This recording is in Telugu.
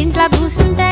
ఇంట్లో కూర్చుంటే